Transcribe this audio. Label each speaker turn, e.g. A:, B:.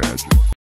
A: gadget